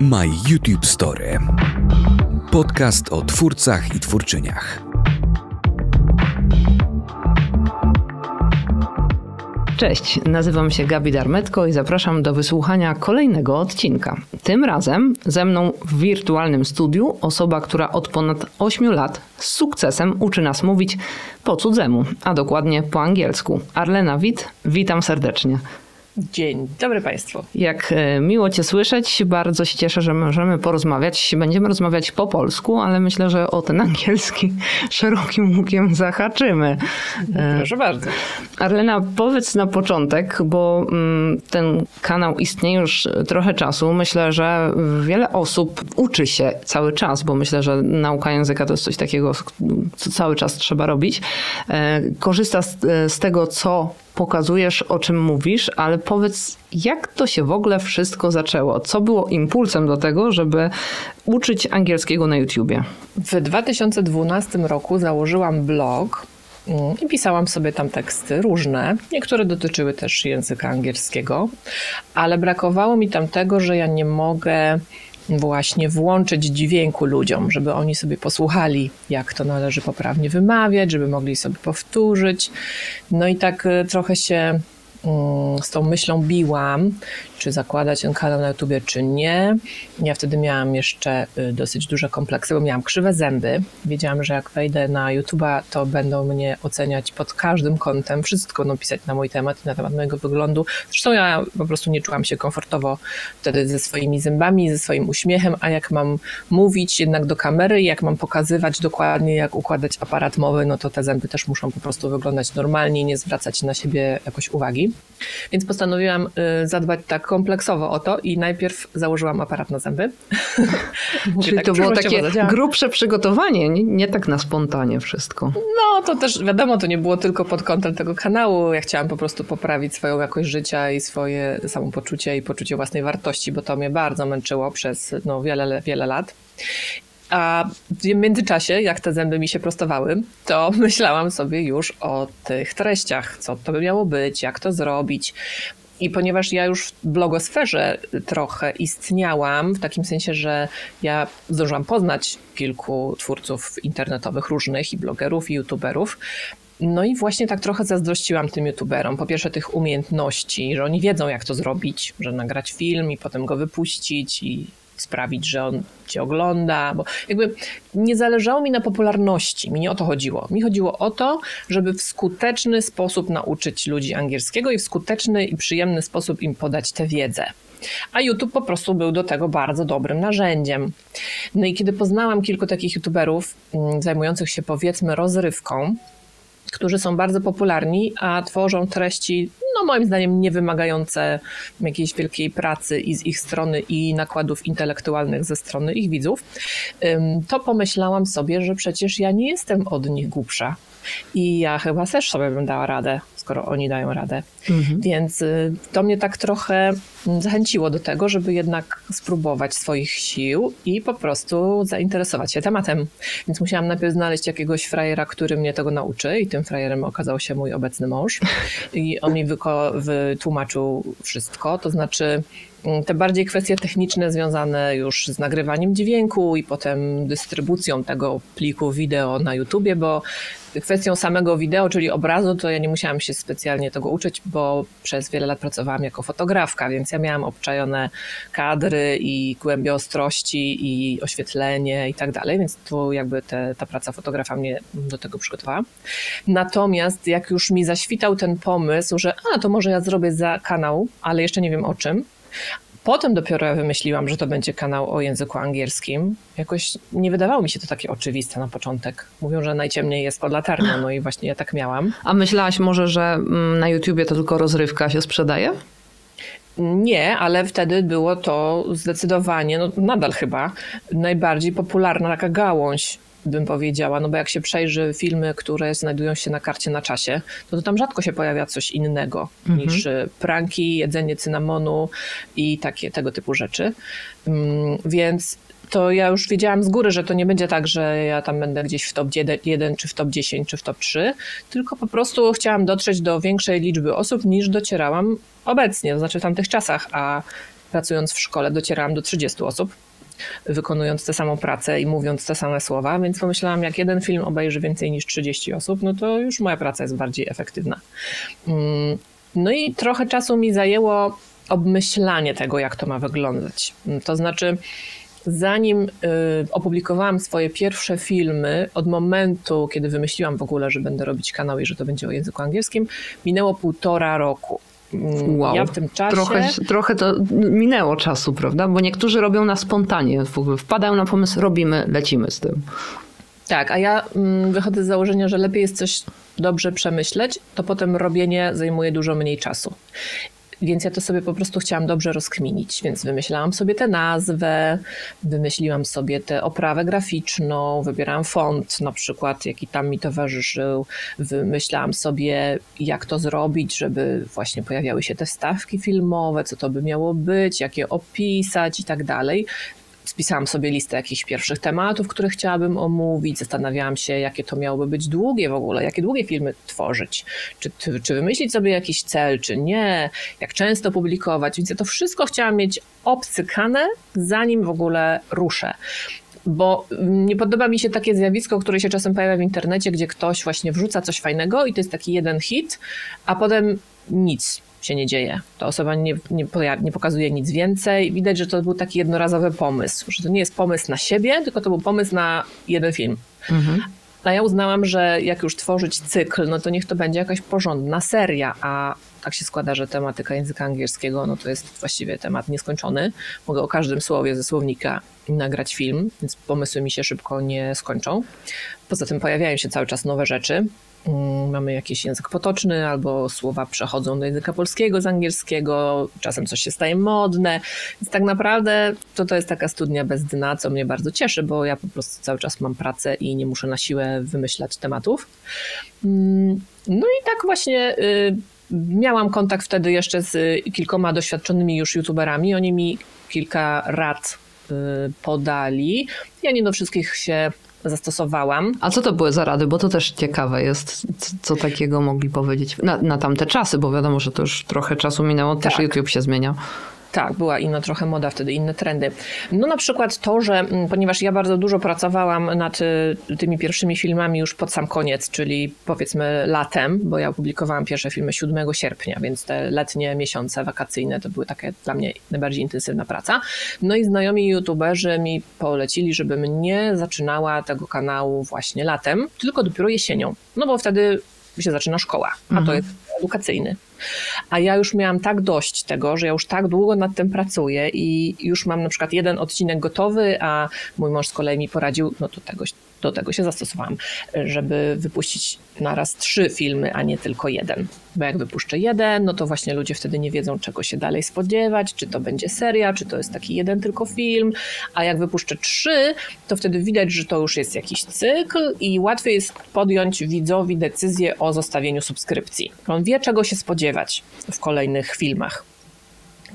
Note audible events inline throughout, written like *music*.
My YouTube Story. Podcast o twórcach i twórczyniach. Cześć, nazywam się Gabi Darmetko i zapraszam do wysłuchania kolejnego odcinka. Tym razem ze mną w wirtualnym studiu osoba, która od ponad 8 lat z sukcesem uczy nas mówić po cudzemu, a dokładnie po angielsku. Arlena Wit, witam serdecznie. Dzień dobry Państwu. Jak e, miło Cię słyszeć, bardzo się cieszę, że możemy porozmawiać. Będziemy rozmawiać po polsku, ale myślę, że o ten angielski *laughs* szerokim łukiem zahaczymy. E, Proszę bardzo. Arlena, powiedz na początek, bo mm, ten kanał istnieje już trochę czasu. Myślę, że wiele osób uczy się cały czas, bo myślę, że nauka języka to jest coś takiego, co cały czas trzeba robić. E, korzysta z, z tego, co pokazujesz, o czym mówisz, ale powiedz, jak to się w ogóle wszystko zaczęło? Co było impulsem do tego, żeby uczyć angielskiego na YouTubie? W 2012 roku założyłam blog mm, i pisałam sobie tam teksty różne. Niektóre dotyczyły też języka angielskiego, ale brakowało mi tam tego, że ja nie mogę właśnie włączyć dźwięku ludziom, żeby oni sobie posłuchali, jak to należy poprawnie wymawiać, żeby mogli sobie powtórzyć. No i tak e, trochę się z tą myślą biłam, czy zakładać ten kanał na YouTubie, czy nie. Ja wtedy miałam jeszcze y, dosyć duże kompleksy, bo miałam krzywe zęby. Wiedziałam, że jak wejdę na YouTube'a, to będą mnie oceniać pod każdym kątem, wszystko no, pisać na mój temat i na temat mojego wyglądu. Zresztą ja po prostu nie czułam się komfortowo wtedy ze swoimi zębami, ze swoim uśmiechem, a jak mam mówić jednak do kamery, jak mam pokazywać dokładnie, jak układać aparat mowy, no to te zęby też muszą po prostu wyglądać normalnie, nie zwracać na siebie jakoś uwagi. Więc postanowiłam y, zadbać tak kompleksowo o to i najpierw założyłam aparat na zęby. *laughs* Czyli tak, to było takie grubsze przygotowanie, nie, nie, tak na spontanie wszystko. No to też wiadomo, to nie było tylko pod kątem tego kanału. Ja chciałam po prostu poprawić swoją jakość życia i swoje samopoczucie i poczucie własnej wartości, bo to mnie bardzo męczyło przez no, wiele, wiele lat. A w międzyczasie, jak te zęby mi się prostowały, to *laughs* myślałam sobie już o tych treściach, co to by miało być, jak to zrobić. I ponieważ ja już w blogosferze trochę istniałam, w takim sensie, że ja zdążyłam poznać kilku twórców internetowych różnych i blogerów, i youtuberów, no i właśnie tak trochę zazdrościłam tym youtuberom. Po pierwsze tych umiejętności, że oni wiedzą jak to zrobić, że nagrać film i potem go wypuścić i sprawić, że on cię ogląda, bo jakby nie zależało mi na popularności, mi nie o to chodziło. Mi chodziło o to, żeby w skuteczny sposób nauczyć ludzi angielskiego i w skuteczny i przyjemny sposób im podać tę wiedzę. A YouTube po prostu był do tego bardzo dobrym narzędziem. No i kiedy poznałam kilku takich YouTuberów mm, zajmujących się powiedzmy rozrywką, którzy są bardzo popularni, a tworzą treści, no moim zdaniem, nie wymagające jakiejś wielkiej pracy i z ich strony, i nakładów intelektualnych ze strony ich widzów, to pomyślałam sobie, że przecież ja nie jestem od nich głupsza. I ja chyba też sobie bym dała radę, skoro oni dają radę. Mhm. Więc y, to mnie tak trochę mm, zachęciło do tego, żeby jednak spróbować swoich sił i po prostu zainteresować się tematem. Więc musiałam najpierw znaleźć jakiegoś frajera, który mnie tego nauczy i tym frajerem okazał się mój obecny mąż. I on mi wytłumaczył wszystko, to znaczy te bardziej kwestie techniczne związane już z nagrywaniem dźwięku i potem dystrybucją tego pliku wideo na YouTubie, bo kwestią samego wideo, czyli obrazu, to ja nie musiałam się specjalnie tego uczyć, bo przez wiele lat pracowałam jako fotografka, więc ja miałam obczajone kadry i głębie ostrości i oświetlenie i tak dalej, więc tu jakby te, ta praca fotografa mnie do tego przygotowała. Natomiast jak już mi zaświtał ten pomysł, że a, to może ja zrobię za kanał, ale jeszcze nie wiem o czym, Potem dopiero ja wymyśliłam, że to będzie kanał o języku angielskim. Jakoś nie wydawało mi się to takie oczywiste na początek. Mówią, że najciemniej jest pod latarnią, no i właśnie ja tak miałam. A myślałaś może, że mm, na YouTubie to tylko rozrywka się sprzedaje? Nie, ale wtedy było to zdecydowanie, no nadal chyba, najbardziej popularna taka gałąź bym powiedziała, no bo jak się przejrzy filmy, które znajdują się na karcie na czasie, to, to tam rzadko się pojawia coś innego mhm. niż y, pranki, jedzenie cynamonu i takie tego typu rzeczy. Mm, więc to ja już wiedziałam z góry, że to nie będzie tak, że ja tam będę gdzieś w top 1, czy w top 10, czy w top 3, tylko po prostu chciałam dotrzeć do większej liczby osób niż docierałam obecnie, to znaczy w tamtych czasach, a pracując w szkole docierałam do 30 osób wykonując tę samą pracę i mówiąc te same słowa, więc pomyślałam, jak jeden film obejrzy więcej niż 30 osób, no to już moja praca jest bardziej efektywna. Mm, no i trochę czasu mi zajęło obmyślanie tego, jak to ma wyglądać. To znaczy, zanim y, opublikowałam swoje pierwsze filmy, od momentu, kiedy wymyśliłam w ogóle, że będę robić kanał i że to będzie o języku angielskim, minęło półtora roku. Wow. Ja w tym czasie. Trochę, trochę to minęło czasu, prawda? Bo niektórzy robią na spontanie, wpadają na pomysł, robimy, lecimy z tym. Tak, a ja mm, wychodzę z założenia, że lepiej jest coś dobrze przemyśleć, to potem robienie zajmuje dużo mniej czasu. Więc ja to sobie po prostu chciałam dobrze rozkminić, więc wymyślałam sobie tę nazwę, wymyśliłam sobie tę oprawę graficzną, wybierałam font na przykład, jaki tam mi towarzyszył, wymyślałam sobie, jak to zrobić, żeby właśnie pojawiały się te stawki filmowe, co to by miało być, jak je opisać i tak dalej spisałam sobie listę jakichś pierwszych tematów, które chciałabym omówić. Zastanawiałam się, jakie to miałoby być długie w ogóle, jakie długie filmy tworzyć. Czy, czy wymyślić sobie jakiś cel, czy nie, jak często publikować. Więc ja to wszystko chciałam mieć obcykane, zanim w ogóle ruszę bo nie podoba mi się takie zjawisko, które się czasem pojawia w internecie, gdzie ktoś właśnie wrzuca coś fajnego i to jest taki jeden hit, a potem nic się nie dzieje. Ta osoba nie, nie, nie, pokazuje nic więcej. Widać, że to był taki jednorazowy pomysł, że to nie jest pomysł na siebie, tylko to był pomysł na jeden film. Mhm. A ja uznałam, że jak już tworzyć cykl, no to niech to będzie jakaś porządna seria, a tak się składa, że tematyka języka angielskiego no to jest właściwie temat nieskończony. Mogę o każdym słowie ze słownika nagrać film, więc pomysły mi się szybko nie skończą. Poza tym pojawiają się cały czas nowe rzeczy. Mm, mamy jakiś język potoczny, albo słowa przechodzą do języka polskiego z angielskiego, czasem coś się staje modne. Więc tak naprawdę to, to jest taka studnia bez dna, co mnie bardzo cieszy, bo ja po prostu cały czas mam pracę i nie muszę na siłę wymyślać tematów. Mm, no i tak właśnie y, miałam kontakt wtedy jeszcze z kilkoma doświadczonymi już youtuberami. Oni mi kilka rad y, podali. Ja nie do wszystkich się zastosowałam. A co to były za rady? Bo to też ciekawe jest, co takiego mogli powiedzieć na, na tamte czasy, bo wiadomo, że to już trochę czasu minęło, tak. też YouTube się zmienia. Tak, była inna trochę moda wtedy, inne trendy. No na przykład to, że ponieważ ja bardzo dużo pracowałam nad y, tymi pierwszymi filmami już pod sam koniec, czyli powiedzmy latem, bo ja opublikowałam pierwsze filmy 7 sierpnia, więc te letnie miesiące wakacyjne to były takie dla mnie najbardziej intensywna praca. No i znajomi youtuberzy mi polecili, żebym nie zaczynała tego kanału właśnie latem, tylko dopiero jesienią. No bo wtedy się zaczyna szkoła, a mhm. to jest edukacyjny. A ja już miałam tak dość tego, że ja już tak długo nad tym pracuję i już mam na przykład jeden odcinek gotowy, a mój mąż z kolei mi poradził, no to tego, do tego się zastosowałam, żeby wypuścić naraz trzy filmy, a nie tylko jeden. Bo jak wypuszczę jeden, no to właśnie ludzie wtedy nie wiedzą, czego się dalej spodziewać, czy to będzie seria, czy to jest taki jeden tylko film, a jak wypuszczę trzy, to wtedy widać, że to już jest jakiś cykl i łatwiej jest podjąć widzowi decyzję o zostawieniu subskrypcji. On wie, czego się spodziewać w kolejnych filmach.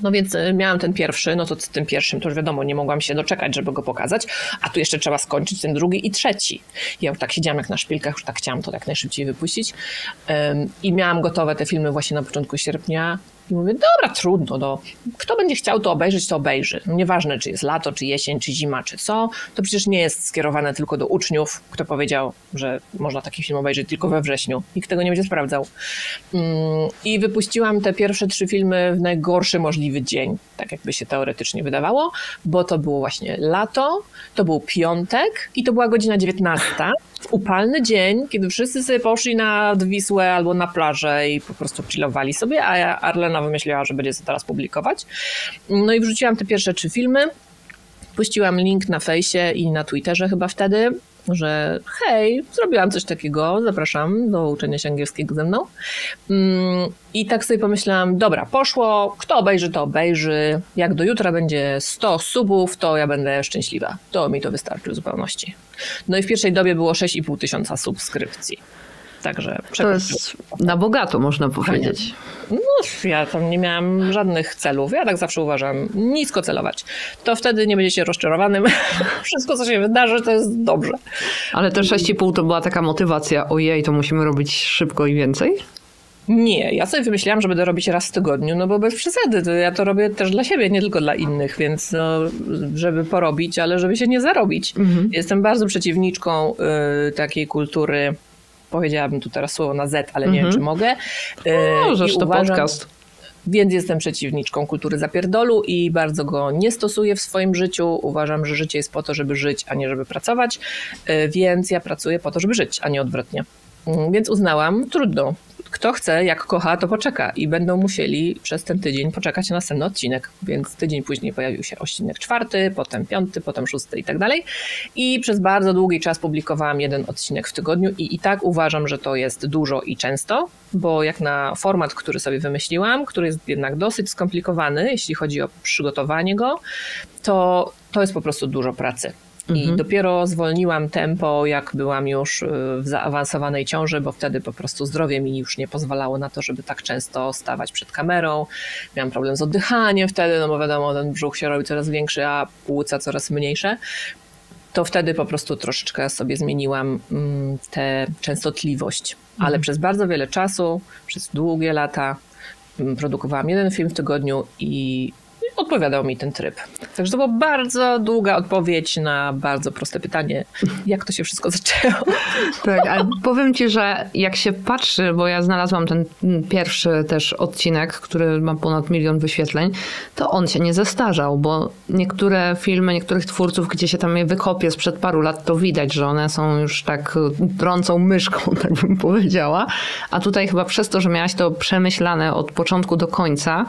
No więc e, miałam ten pierwszy, no to z tym pierwszym to już wiadomo, nie mogłam się doczekać, żeby go pokazać, a tu jeszcze trzeba skończyć ten drugi i trzeci. Ja już tak siedziałam jak na szpilkach, już tak chciałam to jak najszybciej wypuścić. I miałam gotowe te filmy właśnie na początku sierpnia i mówię, dobra, trudno, no. Kto będzie chciał to obejrzeć, to obejrzy. No, nieważne, czy jest lato, czy jesień, czy zima, czy co. To przecież nie jest skierowane tylko do uczniów. Kto powiedział, że można taki film obejrzeć tylko we wrześniu. Nikt tego nie będzie sprawdzał. Mm, I wypuściłam te pierwsze trzy filmy w najgorszy możliwy dzień, tak jakby się teoretycznie wydawało, bo to było właśnie lato, to był piątek i to była godzina 19 w upalny dzień, kiedy wszyscy sobie poszli na Wisłę albo na plażę i po prostu chillowali sobie, a Arlena wymyśliła, że będzie to teraz publikować. No i wrzuciłam te pierwsze trzy filmy. Puściłam link na fejsie i na Twitterze chyba wtedy, że hej, zrobiłam coś takiego, zapraszam do uczenia się angielskiego ze mną. Mm, I tak sobie pomyślałam, dobra, poszło, kto obejrzy, to obejrzy. Jak do jutra będzie 100 subów, to ja będę szczęśliwa. To mi to wystarczy w zupełności. No i w pierwszej dobie było 6,5 tysiąca subskrypcji. Także to jest na bogato, można powiedzieć. No, ja tam nie miałam żadnych celów. Ja tak zawsze uważam, nisko celować. To wtedy nie będziecie rozczarowanym. *laughs* Wszystko, co się wydarzy, to jest dobrze. Ale te 6,5 to była taka motywacja, ojej, to musimy robić szybko i więcej? Nie, ja sobie wymyśliłam, że będę robić raz w tygodniu, no bo bez przesady, to ja to robię też dla siebie, nie tylko dla innych, więc no, żeby porobić, ale żeby się nie zarobić. Mhm. Jestem bardzo przeciwniczką y, takiej kultury, powiedziałabym tu teraz słowo na Z, ale nie mhm. wiem, czy mogę. Y, Możesz, to uważam, podcast. Więc jestem przeciwniczką kultury zapierdolu i bardzo go nie stosuję w swoim życiu. Uważam, że życie jest po to, żeby żyć, a nie żeby pracować, y, więc ja pracuję po to, żeby żyć, a nie odwrotnie. Mm, więc uznałam, trudno, kto chce, jak kocha, to poczeka i będą musieli przez ten tydzień poczekać na następny odcinek. Więc tydzień później pojawił się odcinek czwarty, potem piąty, potem szósty i tak dalej. I przez bardzo długi czas publikowałam jeden odcinek w tygodniu i i tak uważam, że to jest dużo i często, bo jak na format, który sobie wymyśliłam, który jest jednak dosyć skomplikowany, jeśli chodzi o przygotowanie go, to to jest po prostu dużo pracy. I mhm. dopiero zwolniłam tempo, jak byłam już y, w zaawansowanej ciąży, bo wtedy po prostu zdrowie mi już nie pozwalało na to, żeby tak często stawać przed kamerą. Miałam problem z oddychaniem wtedy, no bo wiadomo, ten brzuch się robi coraz większy, a płuca coraz mniejsze. To wtedy po prostu troszeczkę sobie zmieniłam mm, tę częstotliwość. Ale mhm. przez bardzo wiele czasu, przez długie lata mm, produkowałam jeden film w tygodniu i odpowiadał mi ten tryb. Także to była bardzo długa odpowiedź na bardzo proste pytanie, jak to się wszystko zaczęło. *laughs* Tak, ale powiem ci, że jak się patrzy, bo ja znalazłam ten pierwszy też odcinek, który ma ponad milion wyświetleń, to on się nie zestarzał, bo niektóre filmy, niektórych twórców, gdzie się tam je wykopie sprzed paru lat, to widać, że one są już tak trącą myszką, *laughs* tak bym powiedziała. A tutaj chyba przez to, że miałaś to przemyślane od początku do końca,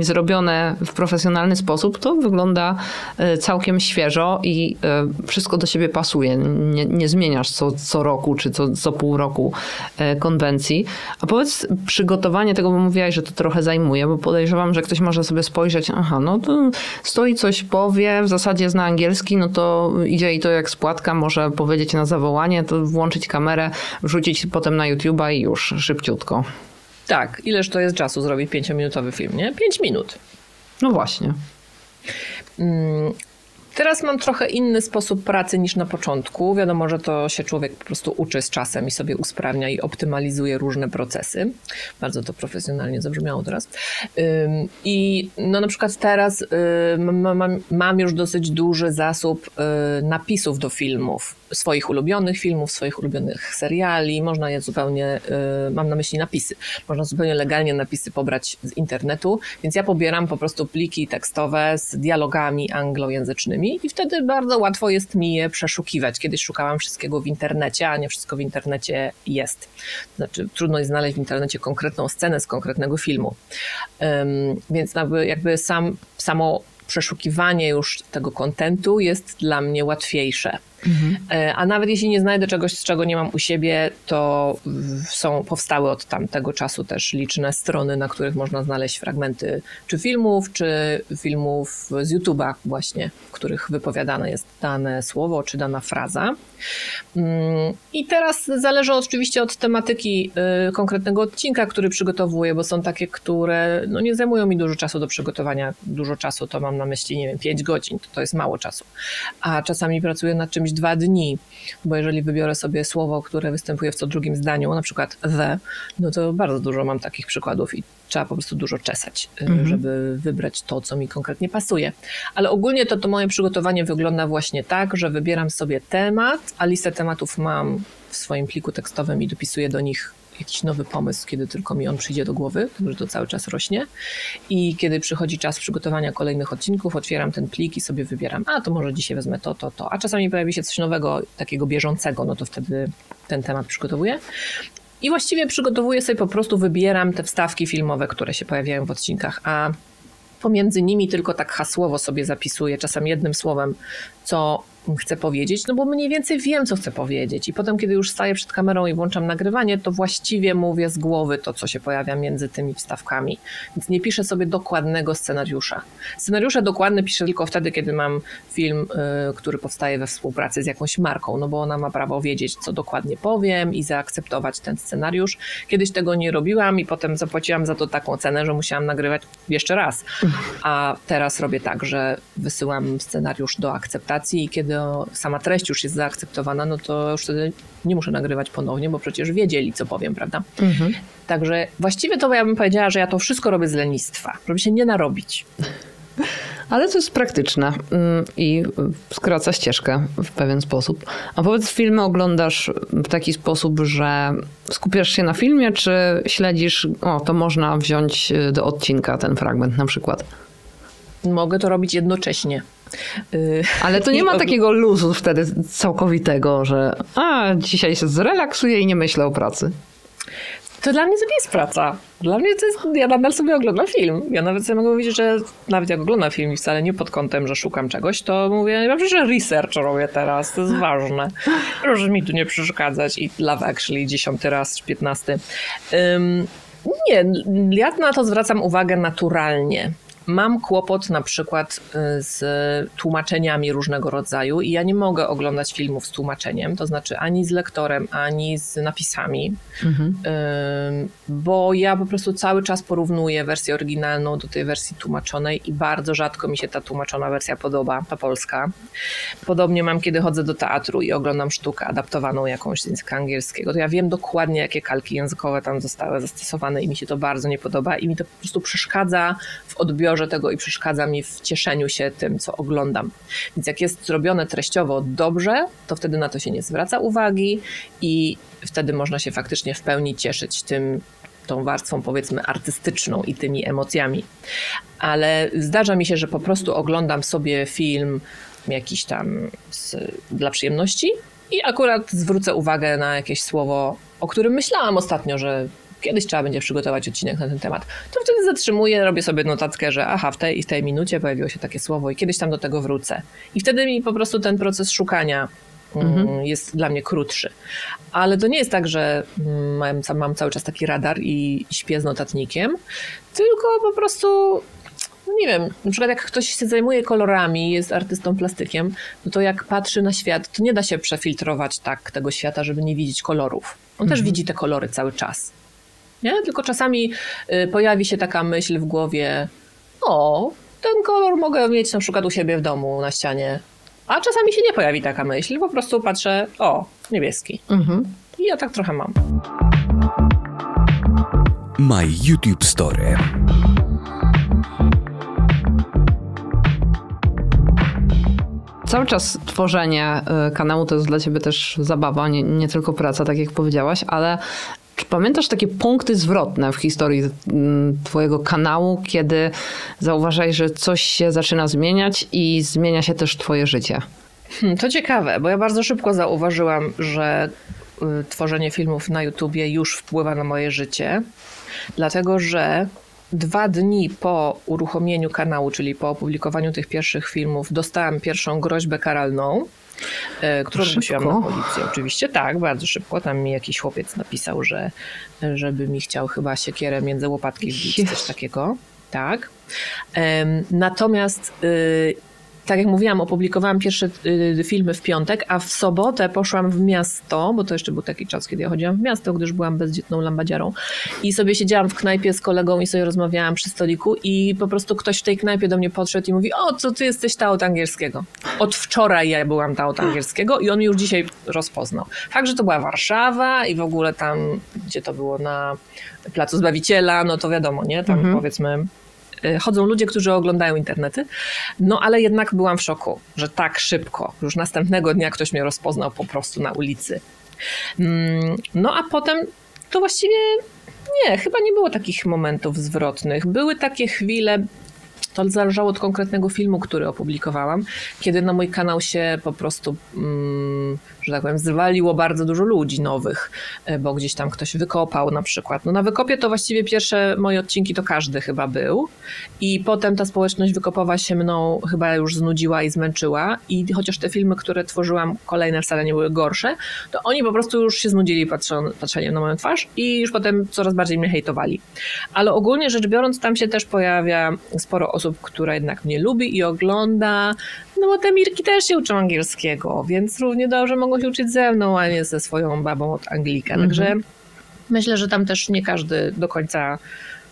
zrobione w profesjonalny sposób, to wygląda e, całkiem świeżo i e, wszystko do siebie pasuje. Nie, nie zmieniasz co, co roku czy co, co pół roku e, konwencji. A powiedz, przygotowanie tego, bo mówiłaś, że to trochę zajmuje, bo podejrzewam, że ktoś może sobie spojrzeć, aha, no to stoi coś powie, w zasadzie zna angielski, no to idzie i to jak spłatka, może powiedzieć na zawołanie, to włączyć kamerę, wrzucić potem na YouTube'a i już szybciutko. Tak, ileż to jest czasu zrobić pięciominutowy film, nie? Pięć minut. No właśnie. Mm, Teraz mam trochę inny sposób pracy niż na początku. Wiadomo, że to się człowiek po prostu uczy z czasem i sobie usprawnia i optymalizuje różne procesy. Bardzo to profesjonalnie zabrzmiało teraz. I no na przykład teraz mam już dosyć duży zasób y, napisów do filmów, swoich ulubionych filmów, swoich ulubionych seriali. Można je zupełnie, y, mam na myśli napisy, można zupełnie legalnie napisy pobrać z internetu, więc ja pobieram po prostu pliki tekstowe z dialogami anglojęzycznymi i wtedy bardzo łatwo jest mi je przeszukiwać. Kiedyś szukałam wszystkiego w internecie, a nie wszystko w internecie jest. Znaczy, trudno jest znaleźć w internecie konkretną scenę z konkretnego filmu. Um, więc jakby, sam, samo przeszukiwanie już tego kontentu jest dla mnie łatwiejsze. Mhm. A nawet jeśli nie znajdę czegoś, z czego nie mam u siebie, to są, powstały od tamtego czasu też liczne strony, na których można znaleźć fragmenty czy filmów, czy filmów z YouTube'a właśnie, w których wypowiadane jest dane słowo, czy dana fraza. Mm, I teraz zależy oczywiście od tematyki y, konkretnego odcinka, który przygotowuję, bo są takie, które no nie zajmują mi dużo czasu do przygotowania. Dużo czasu to mam na myśli, nie wiem, 5 godzin, to, to jest mało czasu. A czasami pracuję nad czymś dwa dni, bo jeżeli wybiorę sobie słowo, które występuje w co drugim zdaniu, na przykład the, no to bardzo dużo mam takich przykładów i trzeba po prostu dużo czesać, y, mhm. żeby wybrać to, co mi konkretnie pasuje. Ale ogólnie to, to moje przygotowanie wygląda właśnie tak, że wybieram sobie temat, a listę tematów mam w swoim pliku tekstowym i dopisuję do nich jakiś nowy pomysł, kiedy tylko mi on przyjdzie do głowy, także to cały czas rośnie. I kiedy przychodzi czas przygotowania kolejnych odcinków, otwieram ten plik i sobie wybieram, a to może dzisiaj wezmę to, to, to. A czasami pojawi się coś nowego, takiego bieżącego, no to wtedy ten temat przygotowuję. I właściwie przygotowuję sobie po prostu, wybieram te wstawki filmowe, które się pojawiają w odcinkach, a pomiędzy nimi tylko tak hasłowo sobie zapisuję, czasem jednym słowem, co chcę powiedzieć, no bo mniej więcej wiem, co chcę powiedzieć. I potem, kiedy już staję przed kamerą i włączam nagrywanie, to właściwie mówię z głowy to, co się pojawia między tymi wstawkami. Więc nie piszę sobie dokładnego scenariusza. Scenariusze dokładne piszę tylko wtedy, kiedy mam film, y, który powstaje we współpracy z jakąś marką, no bo ona ma prawo wiedzieć, co dokładnie powiem i zaakceptować ten scenariusz. Kiedyś tego nie robiłam i potem zapłaciłam za to taką cenę, że musiałam nagrywać jeszcze raz. A teraz robię tak, że wysyłam scenariusz do akceptacji i kiedy sama treść już jest zaakceptowana, no to już wtedy nie muszę nagrywać ponownie, bo przecież wiedzieli, co powiem, prawda? Mhm. Także właściwie to ja bym powiedziała, że ja to wszystko robię z lenistwa, żeby się nie narobić. Ale to jest praktyczne mm, i skraca ścieżkę w pewien sposób. A powiedz, filmy oglądasz w taki sposób, że skupiasz się na filmie, czy śledzisz, o, to można wziąć do odcinka ten fragment na przykład? Mogę to robić jednocześnie. Y, Ale to nie ma takiego luzu wtedy całkowitego, że a, dzisiaj się zrelaksuję i nie myślę o pracy. To dla mnie to nie jest praca. Dla mnie to jest, ja nadal sobie oglądam film. Ja nawet sobie mogę mówić, że nawet jak oglądam film i wcale nie pod kątem, że szukam czegoś, to mówię, ja przecież research robię teraz, to jest ważne. Proszę mi tu nie przeszkadzać i Love Actually dziesiąty raz piętnasty. Um, nie, ja na to zwracam uwagę naturalnie. Mam kłopot na przykład y, z tłumaczeniami różnego rodzaju i ja nie mogę oglądać filmów z tłumaczeniem, to znaczy ani z lektorem, ani z napisami, mhm. bo ja po prostu cały czas porównuję wersję oryginalną do tej wersji tłumaczonej i bardzo rzadko mi się ta tłumaczona wersja podoba, ta polska. Podobnie mam, kiedy chodzę do teatru i oglądam sztukę adaptowaną jakąś z języka angielskiego, to ja wiem dokładnie, jakie kalki językowe tam zostały zastosowane i mi się to bardzo nie podoba i mi to po prostu przeszkadza odbiorze tego i przeszkadza mi w cieszeniu się tym, co oglądam. Więc jak jest zrobione treściowo dobrze, to wtedy na to się nie zwraca uwagi i wtedy można się faktycznie w pełni cieszyć tym, tą warstwą powiedzmy artystyczną i tymi emocjami. Ale zdarza mi się, że po prostu oglądam sobie film jakiś tam z, dla przyjemności i akurat zwrócę uwagę na jakieś słowo, o którym myślałam ostatnio, że kiedyś trzeba będzie przygotować odcinek na ten temat, to wtedy zatrzymuję, robię sobie notatkę, że aha, w tej i w tej minucie pojawiło się takie słowo i kiedyś tam do tego wrócę. I wtedy mi po prostu ten proces szukania mm, mhm. jest dla mnie krótszy. Ale to nie jest tak, że mm, mam, mam cały czas taki radar i śpię z notatnikiem, tylko po prostu no nie wiem, na przykład jak ktoś się zajmuje kolorami, jest artystą plastykiem, no to jak patrzy na świat, to nie da się przefiltrować tak tego świata, żeby nie widzieć kolorów. On mhm. też widzi te kolory cały czas. Nie? Tylko czasami y, pojawi się taka myśl w głowie, o, ten kolor mogę mieć na przykład u siebie w domu na ścianie. A czasami się nie pojawi taka myśl, po prostu patrzę, o, niebieski. Mhm. I ja tak trochę mam. My YouTube Story. Cały czas tworzenie y, kanału to jest dla ciebie też zabawa, nie, nie tylko praca, tak jak powiedziałaś, ale czy pamiętasz takie punkty zwrotne w historii mm, Twojego kanału, kiedy zauważaj, że coś się zaczyna zmieniać i zmienia się też Twoje życie? Hmm, to ciekawe, bo ja bardzo szybko zauważyłam, że y, tworzenie filmów na YouTubie już wpływa na moje życie, dlatego że dwa dni po uruchomieniu kanału, czyli po opublikowaniu tych pierwszych filmów, dostałam pierwszą groźbę karalną E, którą zgłosiłam na policję. Oczywiście tak, bardzo szybko. Tam mi jakiś chłopiec napisał, że żeby mi chciał chyba siekierę między łopatki wbić, coś takiego. Tak. Natomiast y, tak jak mówiłam, opublikowałam pierwsze y, filmy w piątek, a w sobotę poszłam w miasto, bo to jeszcze był taki czas, kiedy ja chodziłam w miasto, gdyż byłam bezdzietną lambadziarą i sobie siedziałam w knajpie z kolegą i sobie rozmawiałam przy stoliku i po prostu ktoś w tej knajpie do mnie podszedł i mówi, o, co ty jesteś ta od angielskiego. Od wczoraj ja byłam ta od angielskiego i on mi już dzisiaj rozpoznał. Także to była Warszawa i w ogóle tam, gdzie to było na Placu Zbawiciela, no to wiadomo, nie? Tam mhm. powiedzmy chodzą ludzie, którzy oglądają internety. No ale jednak byłam w szoku, że tak szybko, już następnego dnia ktoś mnie rozpoznał po prostu na ulicy. Mm, no a potem to właściwie nie, chyba nie było takich momentów zwrotnych. Były takie chwile, To zależało od konkretnego filmu, który opublikowałam, kiedy na mój kanał się po prostu, mm, że tak powiem, zwaliło bardzo dużo ludzi nowych, e, bo gdzieś tam ktoś wykopał na przykład. No na wykopie to właściwie pierwsze moje odcinki to każdy chyba był i potem ta społeczność wykopowa się mną chyba już znudziła i zmęczyła i chociaż te filmy, które tworzyłam kolejne wcale nie były gorsze, to oni po prostu już się znudzili patrzeniem na moją twarz i już potem coraz bardziej mnie hejtowali. Ale ogólnie rzecz biorąc tam się też pojawia sporo osób, która jednak mnie lubi i ogląda, no bo te Mirki też się uczą angielskiego, więc równie dobrze mogą się uczyć ze mną, a nie ze swoją babą od Anglika. Mhm. Także myślę, że tam też nie każdy do końca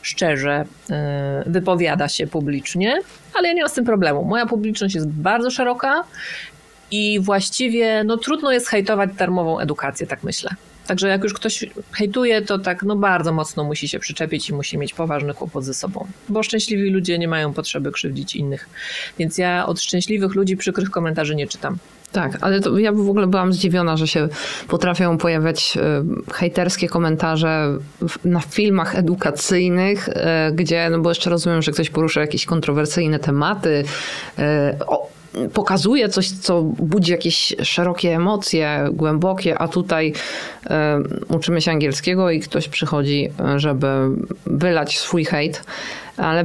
szczerze e, wypowiada się publicznie, ale ja nie mam z tym problemu. Moja publiczność jest bardzo szeroka i właściwie no, trudno jest hejtować darmową edukację, tak myślę. Także jak już ktoś hejtuje, to tak no bardzo mocno musi się przyczepić i musi mieć poważny kłopot ze sobą. Bo szczęśliwi ludzie nie mają potrzeby krzywdzić innych. Więc ja od szczęśliwych ludzi przykrych komentarzy nie czytam. Tak, ale to ja w ogóle byłam zdziwiona, że się potrafią pojawiać e, hejterskie komentarze na filmach edukacyjnych, e, gdzie, no bo jeszcze rozumiem, że ktoś porusza jakieś kontrowersyjne tematy, e, pokazuje coś, co budzi jakieś szerokie emocje, głębokie, a tutaj uczymy się angielskiego i ktoś przychodzi, żeby wylać swój hejt. Ale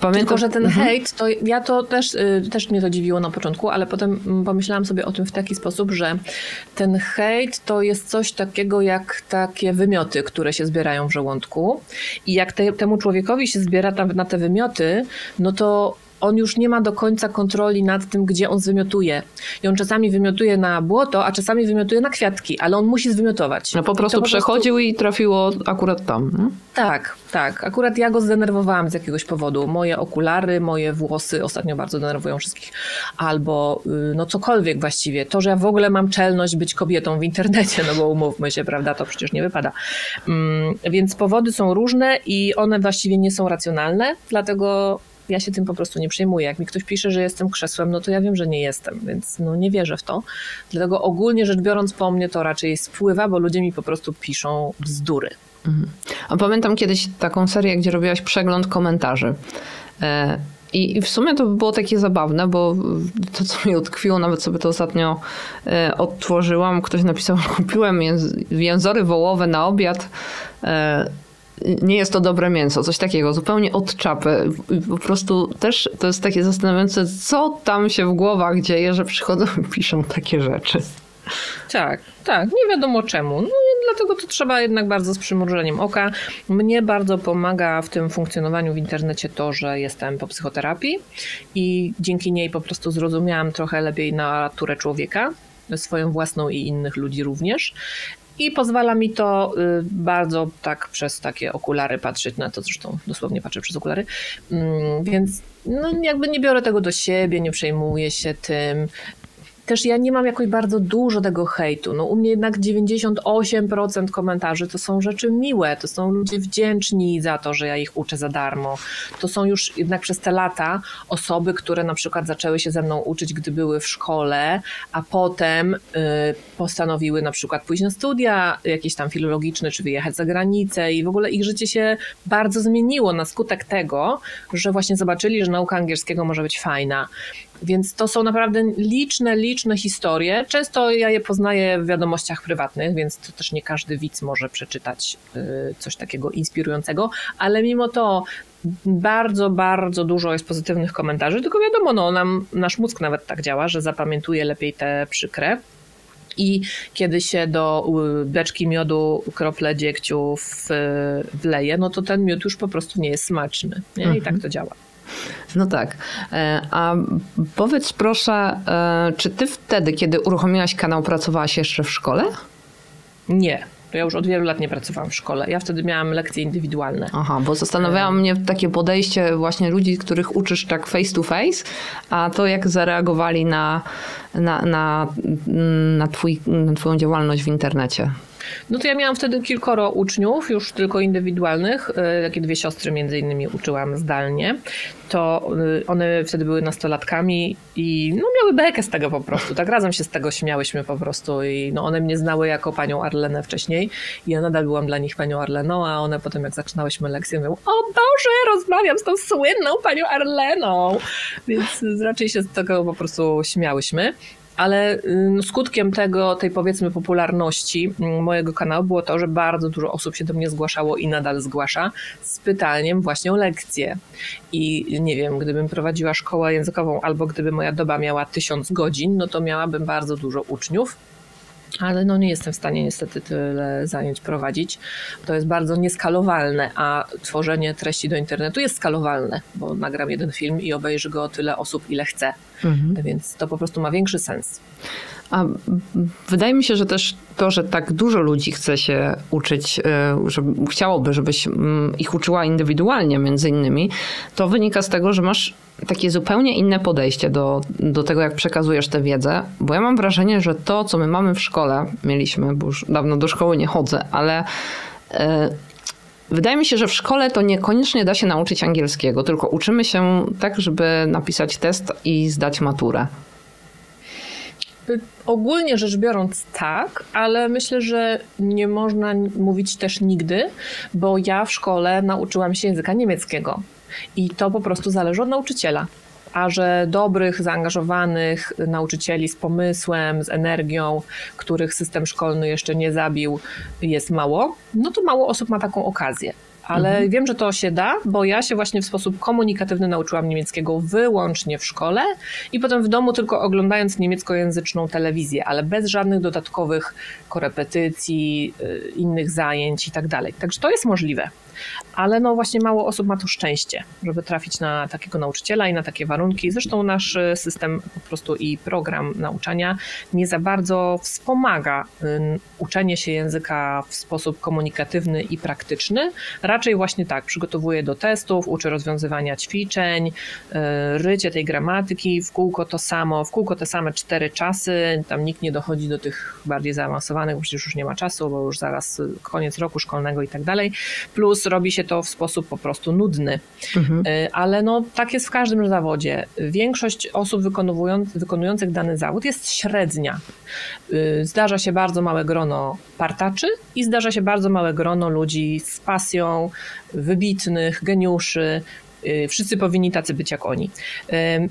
pamiętam... Tylko, że ten mhm. hejt, to ja to też, y, też mnie to dziwiło na początku, ale potem pomyślałam sobie o tym w taki sposób, że ten hejt to jest coś takiego jak takie wymioty, które się zbierają w żołądku i jak te, temu człowiekowi się zbiera tam na te wymioty, no to on już nie ma do końca kontroli nad tym, gdzie on zwymiotuje. I on czasami wymiotuje na błoto, a czasami wymiotuje na kwiatki, ale on musi zwymiotować. No po prostu po przechodził prostu... i trafiło akurat tam. Hmm? Tak, tak. Akurat ja go zdenerwowałam z jakiegoś powodu. Moje okulary, moje włosy ostatnio bardzo denerwują wszystkich. Albo y, no cokolwiek właściwie. To, że ja w ogóle mam czelność być kobietą w internecie, no bo umówmy się, prawda, to przecież nie wypada. Mm, więc powody są różne i one właściwie nie są racjonalne, dlatego ja się tym po prostu nie przejmuję. Jak mi ktoś pisze, że jestem krzesłem, no to ja wiem, że nie jestem, więc no nie wierzę w to. Dlatego ogólnie rzecz biorąc po mnie to raczej spływa, bo ludzie mi po prostu piszą bzdury. Mhm. A pamiętam kiedyś taką serię, gdzie robiłaś przegląd komentarzy. E, I w sumie to było takie zabawne, bo to, co mi utkwiło, nawet sobie to ostatnio e, odtworzyłam. Ktoś napisał, *laughs* kupiłem jęzory wołowe na obiad e, nie jest to dobre mięso, coś takiego, zupełnie od czapy. Po prostu też to jest takie zastanawiające, co tam się w głowach dzieje, że przychodzą i piszą takie rzeczy. Tak, tak, nie wiadomo czemu. No dlatego to trzeba jednak bardzo z przymrużeniem oka. Mnie bardzo pomaga w tym funkcjonowaniu w internecie to, że jestem po psychoterapii i dzięki niej po prostu zrozumiałam trochę lepiej naturę człowieka, swoją własną i innych ludzi również. I pozwala mi to y, bardzo tak przez takie okulary patrzeć na to, zresztą dosłownie patrzę przez okulary, mm, więc no jakby nie biorę tego do siebie, nie przejmuję się tym, też ja nie mam jakoś bardzo dużo tego hejtu. No, u mnie jednak 98% komentarzy to są rzeczy miłe, to są ludzie wdzięczni za to, że ja ich uczę za darmo. To są już jednak przez te lata osoby, które na przykład zaczęły się ze mną uczyć, gdy były w szkole, a potem y, postanowiły na przykład pójść na studia jakieś tam filologiczne, czy wyjechać za granicę i w ogóle ich życie się bardzo zmieniło na skutek tego, że właśnie zobaczyli, że nauka angielskiego może być fajna. Więc to są naprawdę liczne, liczne historie. Często ja je poznaję w wiadomościach prywatnych, więc to też nie każdy widz może przeczytać y, coś takiego inspirującego, ale mimo to bardzo, bardzo dużo jest pozytywnych komentarzy, tylko wiadomo, no, nam, nasz mózg nawet tak działa, że zapamiętuje lepiej te przykre. I kiedy się do y, beczki miodu krople dziegciu wleje, no to ten miód już po prostu nie jest smaczny. Nie? I tak mhm. to działa. No tak. E, a powiedz proszę, e, czy ty wtedy, kiedy uruchomiłaś kanał, pracowałaś jeszcze w szkole? Nie. Ja już od wielu lat nie pracowałam w szkole. Ja wtedy miałam lekcje indywidualne. Aha, bo zastanawiało e. mnie takie podejście właśnie ludzi, których uczysz tak face to face, a to jak zareagowali na, na, na, na, twój, na twoją działalność w internecie. No to ja miałam wtedy kilkoro uczniów, już tylko indywidualnych. E, takie dwie siostry między innymi uczyłam zdalnie. To e, one wtedy były nastolatkami i no miały bekę z tego po prostu. Tak razem się z tego śmiałyśmy po prostu i no one mnie znały jako panią Arlenę wcześniej i ja nadal byłam dla nich panią Arleną, a one potem jak zaczynałyśmy lekcję mówią, o Boże, rozmawiam z tą słynną panią Arleną. Więc raczej się z tego po prostu śmiałyśmy ale y, skutkiem tego, tej powiedzmy popularności mm, mojego kanału było to, że bardzo dużo osób się do mnie zgłaszało i nadal zgłasza z pytaniem właśnie o lekcje. I nie wiem, gdybym prowadziła szkołę językową albo gdyby moja doba miała tysiąc godzin, no to miałabym bardzo dużo uczniów ale no nie jestem w stanie niestety tyle zajęć prowadzić. To jest bardzo nieskalowalne, a tworzenie treści do internetu jest skalowalne, bo nagram jeden film i obejrzy go tyle osób, ile chce. Mhm. Więc to po prostu ma większy sens. A wydaje mi się, że też to, że tak dużo ludzi chce się uczyć, e, chciałoby, żebyś mm, ich uczyła indywidualnie, między innymi, to wynika z tego, że masz takie zupełnie inne podejście do, do tego, jak przekazujesz tę wiedzę, bo ja mam wrażenie, że to, co my mamy w szkole, mieliśmy, bo już dawno do szkoły nie chodzę, ale e, Wydaje mi się, że w szkole to niekoniecznie da się nauczyć angielskiego, tylko uczymy się tak, żeby napisać test i zdać maturę. Ogólnie rzecz biorąc tak, ale myślę, że nie można mówić też nigdy, bo ja w szkole nauczyłam się języka niemieckiego i to po prostu zależy od nauczyciela. A że dobrych, zaangażowanych nauczycieli z pomysłem, z energią, których system szkolny jeszcze nie zabił, jest mało, no to mało osób ma taką okazję ale mhm. wiem, że to się da, bo ja się właśnie w sposób komunikatywny nauczyłam niemieckiego wyłącznie w szkole i potem w domu tylko oglądając niemieckojęzyczną telewizję, ale bez żadnych dodatkowych korepetycji, y, innych zajęć i tak dalej. Także to jest możliwe ale no właśnie mało osób ma to szczęście, żeby trafić na takiego nauczyciela i na takie warunki. Zresztą nasz y, system po prostu i program nauczania nie za bardzo wspomaga y, uczenie się języka w sposób komunikatywny i praktyczny. Raczej właśnie tak, przygotowuje do testów, uczy rozwiązywania ćwiczeń, y, rycie tej gramatyki, w kółko to samo, w kółko te same cztery czasy, tam nikt nie dochodzi do tych bardziej zaawansowanych, bo przecież już nie ma czasu, bo już zaraz koniec roku szkolnego i tak dalej. Plus robi się to w sposób po prostu nudny. Mhm. Y, ale no, tak jest w każdym zawodzie. Większość osób wykonujących dany zawód jest średnia. Y, zdarza się bardzo małe grono partaczy i zdarza się bardzo małe grono ludzi z pasją, wybitnych, geniuszy, y, Wszyscy powinni tacy być jak oni.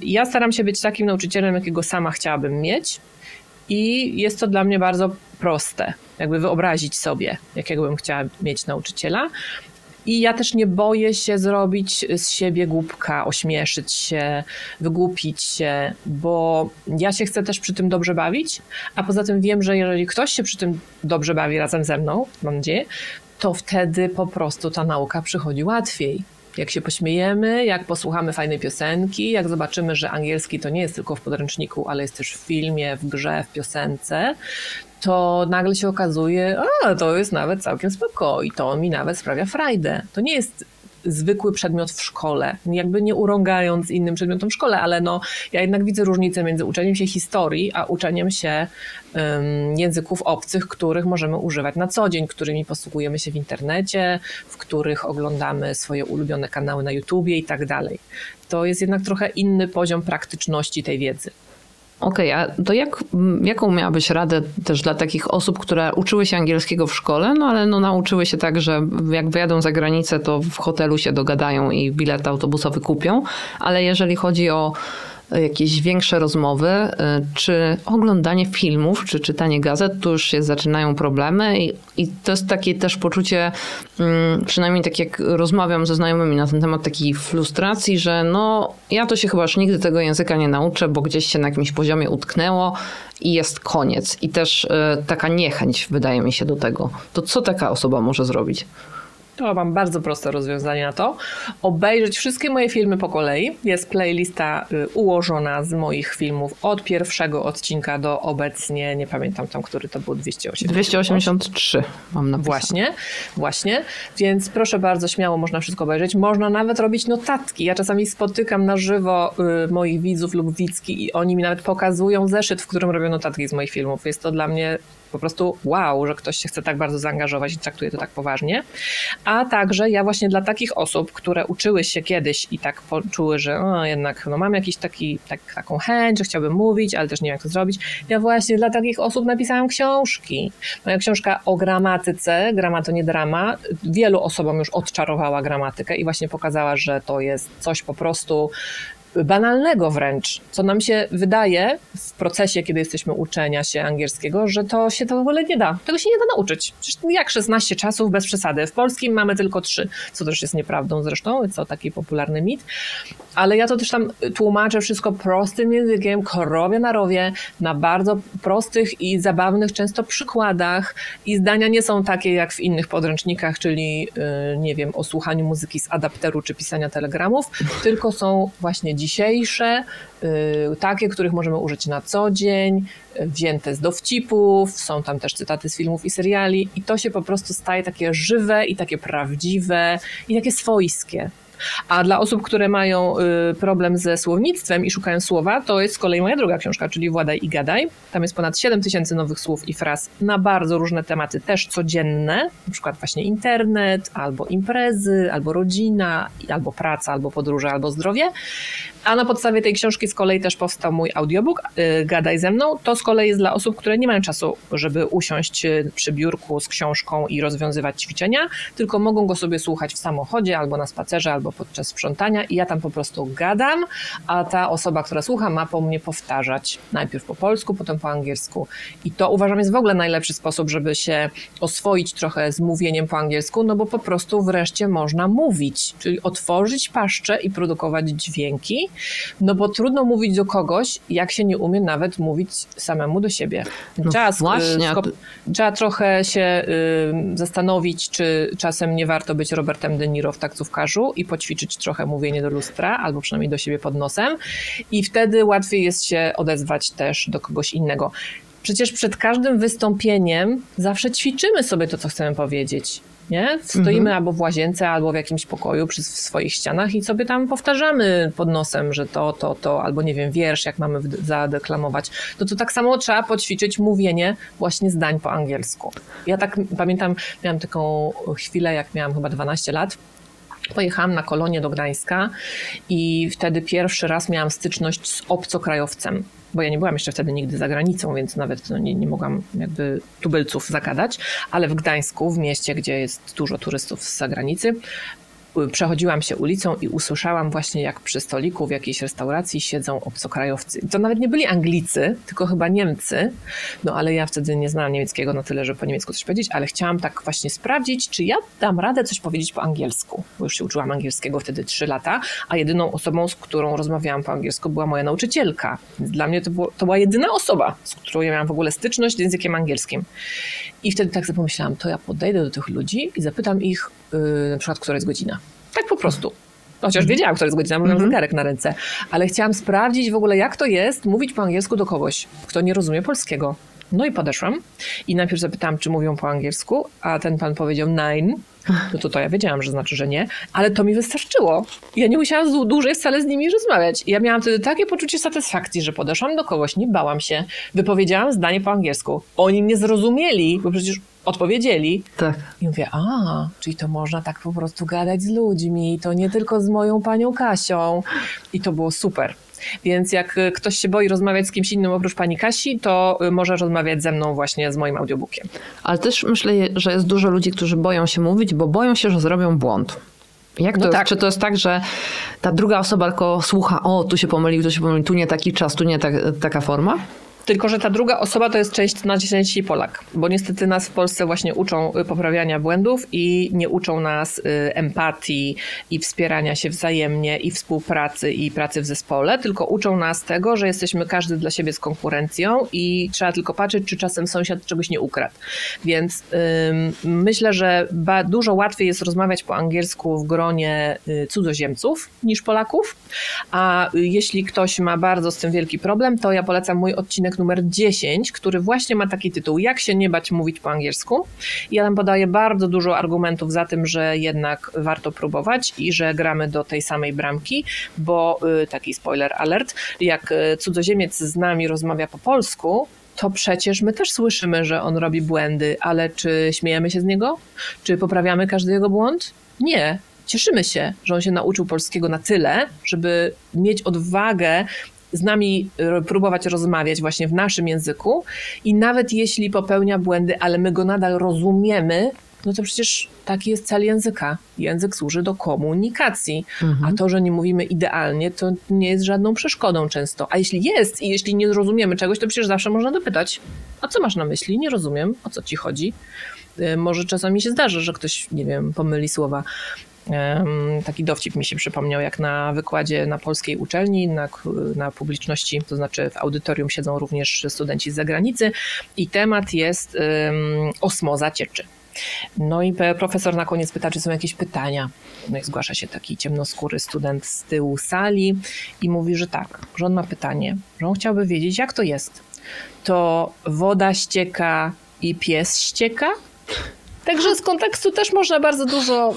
Ja staram się być takim nauczycielem, jakiego sama chciałabym mieć. I jest to dla mnie bardzo proste, jakby wyobrazić sobie, jakiego bym chciała mieć nauczyciela. I ja też nie boję się zrobić z siebie głupka, ośmieszyć się, wygłupić się, bo ja się chcę też przy tym dobrze bawić, a poza tym wiem, że jeżeli ktoś się przy tym dobrze bawi razem ze mną, mam nadzieję, to wtedy po prostu ta nauka przychodzi łatwiej. Jak się pośmiejemy, jak posłuchamy fajnej piosenki, jak zobaczymy, że angielski to nie jest tylko w podręczniku, ale jest też w filmie, w grze, w piosence, to nagle się okazuje, a to jest nawet całkiem spoko i to mi nawet sprawia frajdę. To nie jest zwykły przedmiot w szkole, jakby nie urągając innym przedmiotom w szkole, ale no, ja jednak widzę różnicę między uczeniem się historii, a uczeniem się um, języków obcych, których możemy używać na co dzień, którymi posługujemy się w internecie, w których oglądamy swoje ulubione kanały na YouTubie i tak dalej. To jest jednak trochę inny poziom praktyczności tej wiedzy. Okej, okay, a to jak, jaką miałabyś radę też dla takich osób, które uczyły się angielskiego w szkole, no ale no nauczyły się tak, że jak wyjadą za granicę, to w hotelu się dogadają i bilet autobusowy kupią, ale jeżeli chodzi o jakieś większe rozmowy, y, czy oglądanie filmów, czy czytanie gazet, to już się zaczynają problemy i, i to jest takie też poczucie, mm, przynajmniej tak jak rozmawiam ze znajomymi na ten temat, takiej frustracji, że no ja to się chyba już nigdy tego języka nie nauczę, bo gdzieś się na jakimś poziomie utknęło i jest koniec. I też y, taka niechęć wydaje mi się do tego. To co taka osoba może zrobić? To mam bardzo proste rozwiązanie na to. Obejrzeć wszystkie moje filmy po kolei. Jest playlista y, ułożona z moich filmów od pierwszego odcinka do obecnie, nie pamiętam tam, który to był, 280. 283 mam napisane. Właśnie, właśnie. Więc proszę bardzo, śmiało można wszystko obejrzeć. Można nawet robić notatki. Ja czasami spotykam na żywo y, moich widzów lub widzki i oni mi nawet pokazują zeszyt, w którym robią notatki z moich filmów. Jest to dla mnie po prostu wow, że ktoś się chce tak bardzo zaangażować i traktuje to tak poważnie. A także ja właśnie dla takich osób, które uczyły się kiedyś i tak poczuły, że no, jednak no, mam jakiś taki, tak, taką chęć, że chciałbym mówić, ale też nie wiem jak to zrobić. Ja właśnie dla takich osób napisałam książki. Moja książka o gramatyce, grama to nie drama, wielu osobom już odczarowała gramatykę i właśnie pokazała, że to jest coś po prostu banalnego wręcz, co nam się wydaje w procesie, kiedy jesteśmy uczenia się angielskiego, że to się to w ogóle nie da. Tego się nie da nauczyć. Przecież jak 16 czasów bez przesady. W polskim mamy tylko 3, co też jest nieprawdą zresztą, co taki popularny mit. Ale ja to też tam tłumaczę wszystko prostym językiem, korowie na rowie, na bardzo prostych i zabawnych często przykładach i zdania nie są takie jak w innych podręcznikach, czyli y, nie wiem, o słuchaniu muzyki z adapteru czy pisania telegramów, tylko są właśnie dzisiejsze, y, takie, których możemy użyć na co dzień, wzięte z dowcipów, są tam też cytaty z filmów i seriali i to się po prostu staje takie żywe i takie prawdziwe i takie swojskie. A dla osób, które mają y, problem ze słownictwem i szukają słowa, to jest z kolei moja druga książka, czyli Władaj i Gadaj. Tam jest ponad 7 tysięcy nowych słów i fraz na bardzo różne tematy, też codzienne, na przykład właśnie internet, albo imprezy, albo rodzina, albo praca, albo podróże, albo zdrowie. A na podstawie tej książki z kolei też powstał mój audiobook y, Gadaj ze mną. To z kolei jest dla osób, które nie mają czasu, żeby usiąść y, przy biurku z książką i rozwiązywać ćwiczenia, tylko mogą go sobie słuchać w samochodzie, albo na spacerze, albo podczas sprzątania i ja tam po prostu gadam, a ta osoba, która słucha, ma po mnie powtarzać. Najpierw po polsku, potem po angielsku. I to uważam jest w ogóle najlepszy sposób, żeby się oswoić trochę z mówieniem po angielsku, no bo po prostu wreszcie można mówić, czyli otworzyć paszczę i produkować dźwięki, no bo trudno mówić do kogoś, jak się nie umie nawet mówić samemu do siebie. No trzeba, właśnie. skop- trzeba trochę się y, zastanowić, czy czasem nie warto być Robertem De Niro w taksówkarzu i poćwiczyć trochę mówienie do lustra, albo przynajmniej do siebie pod nosem i wtedy łatwiej jest się odezwać też do kogoś innego. Przecież przed każdym wystąpieniem zawsze ćwiczymy sobie to, co chcemy powiedzieć. Nie? Stoimy albo w łazience, albo w jakimś pokoju przy swoich ścianach i sobie tam powtarzamy pod nosem, że to, to, to, albo nie wiem, wiersz, jak mamy zadeklamować. No to tak samo trzeba poćwiczyć mówienie właśnie zdań po angielsku. Ja tak pamiętam, miałam taką chwilę, jak miałam chyba 12 lat. Pojechałam na kolonię do Gdańska i wtedy pierwszy raz miałam styczność z obcokrajowcem, bo ja nie byłam jeszcze wtedy nigdy za granicą, więc nawet no, nie, nie mogłam jakby tubylców zagadać, ale w Gdańsku, w mieście, gdzie jest dużo turystów z zagranicy, przechodziłam się ulicą i usłyszałam właśnie, jak przy stoliku w jakiejś restauracji siedzą obcokrajowcy. To nawet nie byli Anglicy, tylko chyba Niemcy. No ale ja wtedy nie znałam niemieckiego na tyle, żeby po niemiecku coś powiedzieć, ale chciałam tak właśnie sprawdzić, czy ja dam radę coś powiedzieć po angielsku. Bo już się uczyłam angielskiego wtedy 3 lata, a jedyną osobą, z którą rozmawiałam po angielsku była moja nauczycielka. Więc dla mnie to, było, to była jedyna osoba, z którą ja miałam w ogóle styczność z językiem angielskim. I wtedy tak sobie pomyślałam, to ja podejdę do tych ludzi i zapytam ich yy, na przykład, która jest godzina. Tak po prostu. Chociaż wiedziałam, która jest godzina, bo miałam zegarek na ręce. Ale chciałam sprawdzić w ogóle, jak to jest mówić po angielsku do kogoś, kto nie rozumie polskiego. No i podeszłam i najpierw zapytałam, czy mówią po angielsku, a ten pan powiedział nine. No to to ja wiedziałam, że znaczy, że nie, ale to mi wystarczyło. Ja nie musiałam dłużej wcale z nimi rozmawiać. Ja miałam wtedy takie poczucie satysfakcji, że podeszłam do kogoś, nie bałam się, wypowiedziałam zdanie po angielsku. Oni mnie zrozumieli, bo przecież odpowiedzieli. Tak. I mówię, a, czyli to można tak po prostu gadać z ludźmi, to nie tylko z moją panią Kasią. I to było super. Więc jak y, ktoś się boi rozmawiać z kimś innym oprócz pani Kasi, to y, może rozmawiać ze mną właśnie z moim audiobookiem. Ale też myślę, że jest dużo ludzi, którzy boją się mówić, bo boją się, że zrobią błąd. Jak to No tak. Czy to jest tak, że ta druga osoba tylko słucha, o, tu się pomylił, tu się pomylił, tu nie taki czas, tu nie tak, taka forma? Tylko, że ta druga osoba to jest część najczęściej Polak, bo niestety nas w Polsce właśnie uczą y, poprawiania błędów i nie uczą nas y, empatii i wspierania się wzajemnie i współpracy i pracy w zespole, tylko uczą nas tego, że jesteśmy każdy dla siebie z konkurencją i trzeba tylko patrzeć, czy czasem sąsiad czegoś nie ukradł. Więc ym, myślę, że dużo łatwiej jest rozmawiać po angielsku w gronie y, cudzoziemców niż Polaków, a jeśli ktoś ma bardzo z tym wielki problem, to ja polecam mój odcinek numer 10, który właśnie ma taki tytuł Jak się nie bać mówić po angielsku. I ja tam podaję bardzo dużo argumentów za tym, że jednak warto próbować i że gramy do tej samej bramki, bo y, taki spoiler alert, jak y, cudzoziemiec z nami rozmawia po polsku, to przecież my też słyszymy, że on robi błędy, ale czy śmiejemy się z niego? Czy poprawiamy każdy jego błąd? Nie. Cieszymy się, że on się nauczył polskiego na tyle, żeby mieć odwagę z nami próbować rozmawiać właśnie w naszym języku i nawet jeśli popełnia błędy, ale my go nadal rozumiemy, no to przecież taki jest cel języka. Język służy do komunikacji, mhm. a to, że nie mówimy idealnie, to nie jest żadną przeszkodą często. A jeśli jest i jeśli nie zrozumiemy czegoś, to przecież zawsze można dopytać, a co masz na myśli? Nie rozumiem, o co ci chodzi. Y, może czasami się zdarzy, że ktoś, nie wiem, pomyli słowa. Taki dowcip mi się przypomniał, jak na wykładzie na polskiej uczelni, na, na publiczności, to znaczy w audytorium siedzą również studenci z zagranicy i temat jest um, osmoza cieczy. No i profesor na koniec pyta, czy są jakieś pytania. No i zgłasza się taki ciemnoskóry student z tyłu sali i mówi, że tak, że on ma pytanie, że on chciałby wiedzieć, jak to jest. To woda ścieka i pies ścieka? Także z kontekstu też można bardzo dużo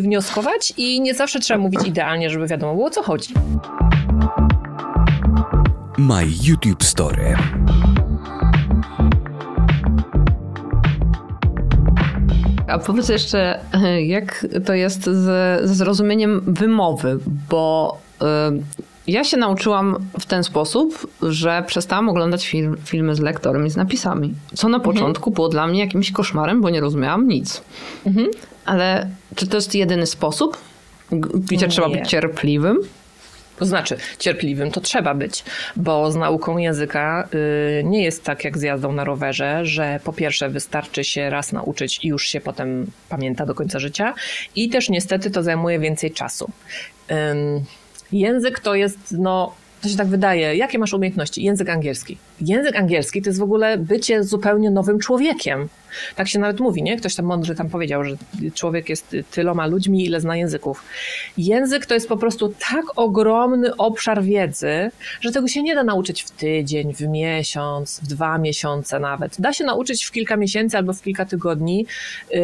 wnioskować i nie zawsze trzeba mówić idealnie, żeby wiadomo było o co chodzi. My YouTube Story. A powiedz jeszcze, jak to jest ze zrozumieniem wymowy, bo y, ja się nauczyłam w ten sposób, że przestałam oglądać film, filmy z lektorem i z napisami. Co na mhm. początku było dla mnie jakimś koszmarem, bo nie rozumiałam nic. Mhm. Ale czy to jest jedyny sposób, gdzie nie. trzeba być cierpliwym? To znaczy, cierpliwym to trzeba być, bo z nauką języka y, nie jest tak jak z jazdą na rowerze, że po pierwsze wystarczy się raz nauczyć i już się potem pamięta do końca życia, i też niestety to zajmuje więcej czasu. Język to jest, no, to się tak wydaje. Jakie masz umiejętności? Język angielski. Język angielski to jest w ogóle bycie zupełnie nowym człowiekiem. Tak się nawet mówi, nie? Ktoś tam mądrze tam powiedział, że człowiek jest tyloma ludźmi, ile zna języków. Język to jest po prostu tak ogromny obszar wiedzy, że tego się nie da nauczyć w tydzień, w miesiąc, w dwa miesiące nawet. Da się nauczyć w kilka miesięcy albo w kilka tygodni yy,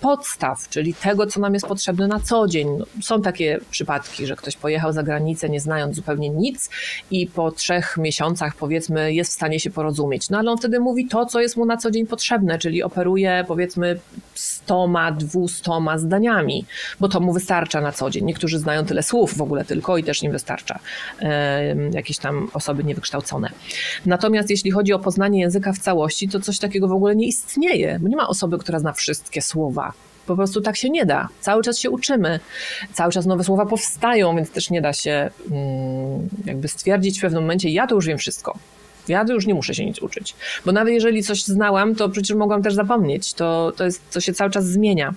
podstaw, czyli tego, co nam jest potrzebne na co dzień. No, są takie przypadki, że ktoś pojechał za granicę, nie znając zupełnie nic i po trzech miesiącach, powiedzmy, jest w stanie się porozumieć. No ale on wtedy mówi to, co jest mu na co dzień potrzebne, czyli operuje powiedzmy stoma, dwustoma zdaniami, bo to mu wystarcza na co dzień. Niektórzy znają tyle słów w ogóle tylko i też im wystarcza. Jakieś tam osoby niewykształcone. Natomiast jeśli chodzi o poznanie języka w całości, to coś takiego w ogóle nie istnieje, nie ma osoby, która zna wszystkie słowa. Po prostu tak się nie da. Cały czas się uczymy, cały czas nowe słowa powstają, więc też nie da się mm, jakby stwierdzić w pewnym momencie, ja to już wiem wszystko. Ja już nie muszę się nic uczyć. Bo nawet jeżeli coś znałam, to przecież mogłam też zapomnieć. To, to jest, co się cały czas zmienia.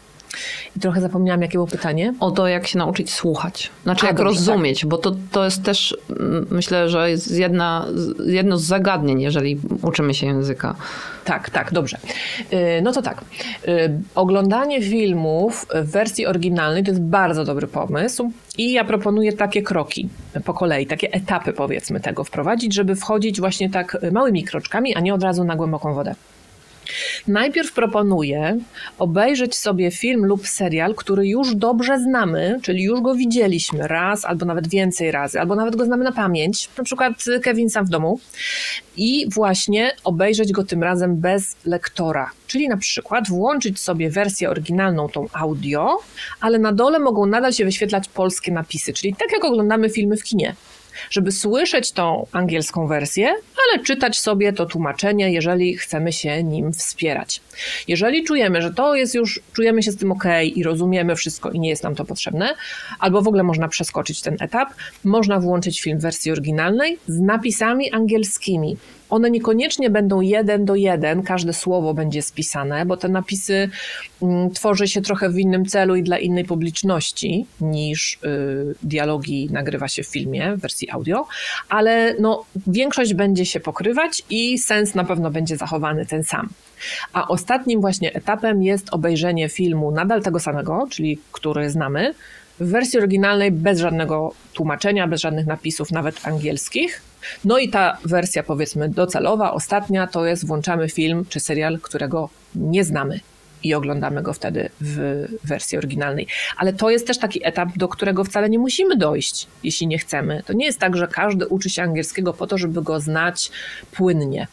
I trochę zapomniałam, jakie było pytanie. O to, jak się nauczyć słuchać. Znaczy, A, jak dobrze, rozumieć, tak. bo to, to jest też, mm, myślę, że jest jedna, jedno z zagadnień, jeżeli uczymy się języka. Tak, tak, dobrze. Y, no to tak. Y, oglądanie filmów w wersji oryginalnej to jest bardzo dobry pomysł i ja proponuję takie kroki po kolei, takie etapy powiedzmy tego wprowadzić, żeby wchodzić właśnie tak małymi kroczkami, a nie od razu na głęboką wodę. Najpierw proponuję obejrzeć sobie film lub serial, który już dobrze znamy, czyli już go widzieliśmy raz albo nawet więcej razy, albo nawet go znamy na pamięć, na przykład Kevin sam w domu, i właśnie obejrzeć go tym razem bez lektora. Czyli na przykład włączyć sobie wersję oryginalną, tą audio, ale na dole mogą nadal się wyświetlać polskie napisy, czyli tak jak oglądamy filmy w kinie. Żeby słyszeć tą angielską wersję, ale czytać sobie to tłumaczenie, jeżeli chcemy się nim wspierać. Jeżeli czujemy, że to jest już, czujemy się z tym ok i rozumiemy wszystko i nie jest nam to potrzebne, albo w ogóle można przeskoczyć ten etap, można włączyć film w wersji oryginalnej z napisami angielskimi. One niekoniecznie będą jeden do jeden, każde słowo będzie spisane, bo te napisy mm, tworzy się trochę w innym celu i dla innej publiczności niż y, dialogi nagrywa się w filmie w wersji audio, ale no, większość będzie się pokrywać i sens na pewno będzie zachowany ten sam. A ostatnim właśnie etapem jest obejrzenie filmu nadal tego samego, czyli który znamy, w wersji oryginalnej bez żadnego tłumaczenia, bez żadnych napisów, nawet angielskich. No i ta wersja, powiedzmy, docelowa, ostatnia, to jest włączamy film czy serial, którego nie znamy i oglądamy go wtedy w wersji oryginalnej. Ale to jest też taki etap, do którego wcale nie musimy dojść, jeśli nie chcemy. To nie jest tak, że każdy uczy się angielskiego po to, żeby go znać płynnie.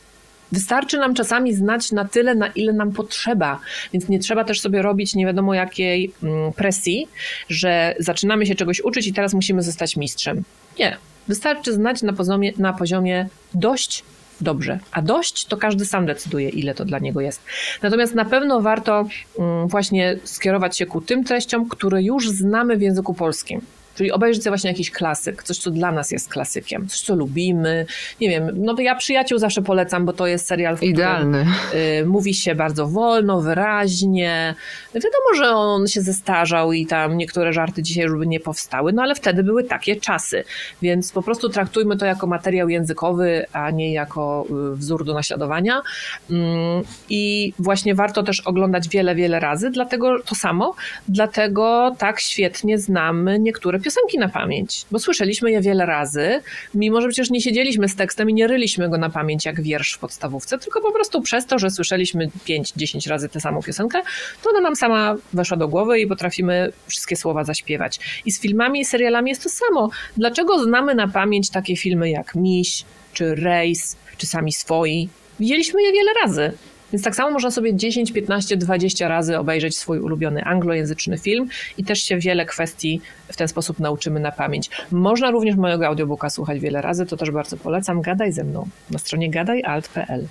Wystarczy nam czasami znać na tyle, na ile nam potrzeba, więc nie trzeba też sobie robić nie wiadomo jakiej mm, presji, że zaczynamy się czegoś uczyć i teraz musimy zostać mistrzem. Nie. Wystarczy znać na poziomie, na poziomie dość dobrze. A dość to każdy sam decyduje, ile to dla niego jest. Natomiast na pewno warto mm, właśnie skierować się ku tym treściom, które już znamy w języku polskim. Czyli obejrzeć sobie właśnie jakiś klasyk, coś, co dla nas jest klasykiem, coś, co lubimy. Nie wiem, no ja Przyjaciół zawsze polecam, bo to jest serial, w Idealny. którym y, mówi się bardzo wolno, wyraźnie. Wiadomo, że on się zestarzał i tam niektóre żarty dzisiaj już by nie powstały, no ale wtedy były takie czasy, więc po prostu traktujmy to jako materiał językowy, a nie jako y, wzór do naśladowania. Mm, I właśnie warto też oglądać wiele, wiele razy, dlatego to samo, dlatego tak świetnie znamy niektóre piosenki na pamięć, bo słyszeliśmy je wiele razy, mimo że przecież nie siedzieliśmy z tekstem i nie ryliśmy go na pamięć jak wiersz w podstawówce, tylko po prostu przez to, że słyszeliśmy 5-10 razy tę samą piosenkę, to ona nam sama weszła do głowy i potrafimy wszystkie słowa zaśpiewać. I z filmami i serialami jest to samo. Dlaczego znamy na pamięć takie filmy jak Miś, czy Rejs, czy Sami Swoi? Widzieliśmy je wiele razy. Więc tak samo można sobie 10, 15, 20 razy obejrzeć swój ulubiony anglojęzyczny film i też się wiele kwestii w ten sposób nauczymy na pamięć. Można również mojego audiobooka słuchać wiele razy, to też bardzo polecam. Gadaj ze mną na stronie gadajalt.pl.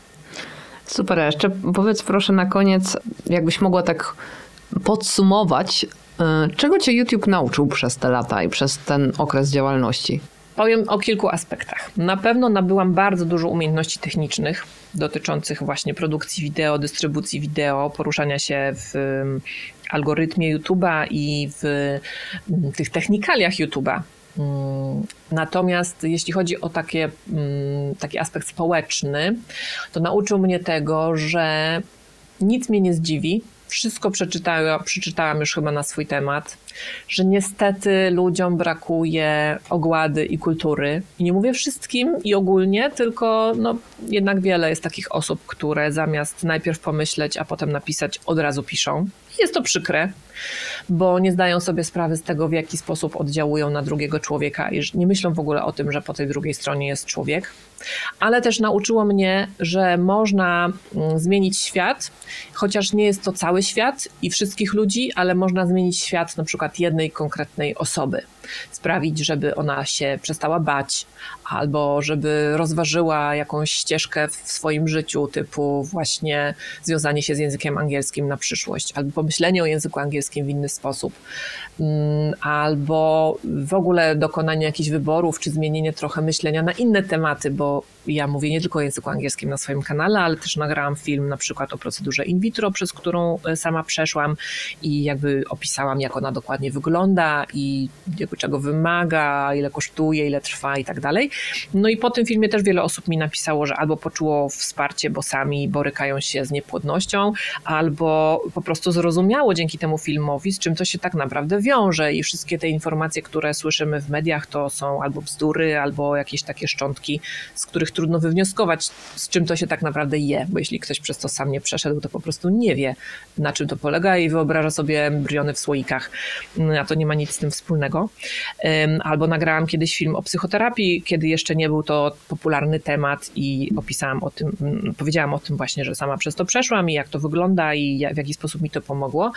Super, a jeszcze powiedz proszę na koniec, jakbyś mogła tak podsumować, y, czego cię YouTube nauczył przez te lata i przez ten okres działalności? Powiem o kilku aspektach. Na pewno nabyłam bardzo dużo umiejętności technicznych dotyczących właśnie produkcji wideo, dystrybucji wideo, poruszania się w um, algorytmie YouTube'a i w um, tych technikaliach YouTube'a. Um, natomiast jeśli chodzi o takie, taki aspekt społeczny, to nauczył mnie tego, że nic mnie nie zdziwi, wszystko przeczytałam, przeczytałam już chyba na swój temat, że niestety ludziom brakuje ogłady i kultury. I nie mówię wszystkim i ogólnie, tylko no, jednak wiele jest takich osób, które zamiast najpierw pomyśleć, a potem napisać, od razu piszą. Jest to przykre, bo nie zdają sobie sprawy z tego, w jaki sposób oddziałują na drugiego człowieka i nie myślą w ogóle o tym, że po tej drugiej stronie jest człowiek. Ale też nauczyło mnie, że można mm, zmienić świat, chociaż nie jest to cały świat i wszystkich ludzi, ale można zmienić świat na przykład jednej konkretnej osoby. Sprawić, żeby ona się przestała bać, albo żeby rozważyła jakąś ścieżkę w swoim życiu, typu właśnie związanie się z językiem angielskim na przyszłość, albo pomyślenie o języku angielskim w inny sposób, mm, albo w ogóle dokonanie jakichś wyborów, czy zmienienie trochę myślenia na inne tematy, bo ja mówię nie tylko o języku angielskim na swoim kanale, ale też nagrałam film na przykład o procedurze in vitro, przez którą e, sama przeszłam i jakby opisałam, jak ona dokładnie wygląda i jakby czego wymaga, ile kosztuje, ile trwa i tak dalej. No i po tym filmie też wiele osób mi napisało, że albo poczuło wsparcie, bo sami borykają się z niepłodnością, albo po prostu zrozumiało dzięki temu filmowi, z czym to się tak naprawdę wiąże. I wszystkie te informacje, które słyszymy w mediach, to są albo bzdury, albo jakieś takie szczątki, z których trudno wywnioskować, z czym to się tak naprawdę je, bo jeśli ktoś przez to sam nie przeszedł, to po prostu nie wie, na czym to polega i wyobraża sobie embriony w słoikach, a to nie ma nic z tym wspólnego. Albo nagrałam kiedyś film o psychoterapii, kiedy jeszcze nie był to popularny temat i opisałam o tym, powiedziałam o tym właśnie, że sama przez to przeszłam i jak to wygląda i w jaki sposób mi to pomogło.